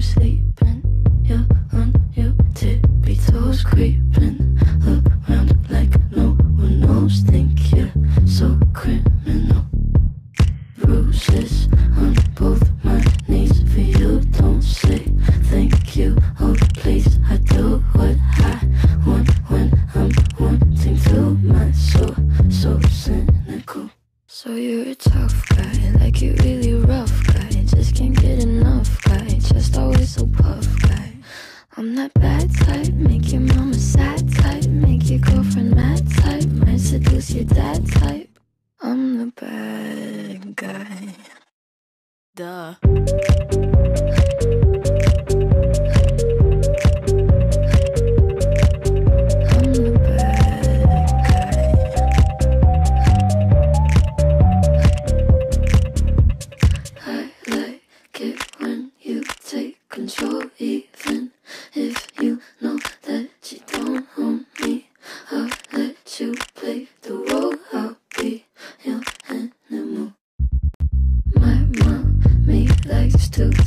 sleeping. You're on your tippy toes creeping your dad type. I'm the bad guy. Duh. Control, even if you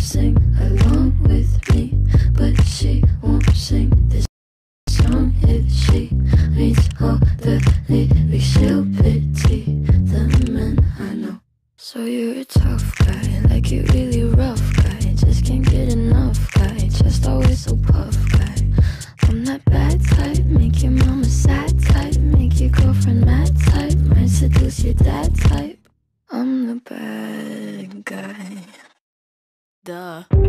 sing along with me, but she won't sing this song if she reads all the lyrics. She'll pity the men I know. So you're a tough guy, like you're really rough guy. Just can't get enough guy, just always so puff guy. I'm that bad type, make your mama sad type, make your girlfriend mad type, might seduce your dad type. I'm the bad guy. Duh.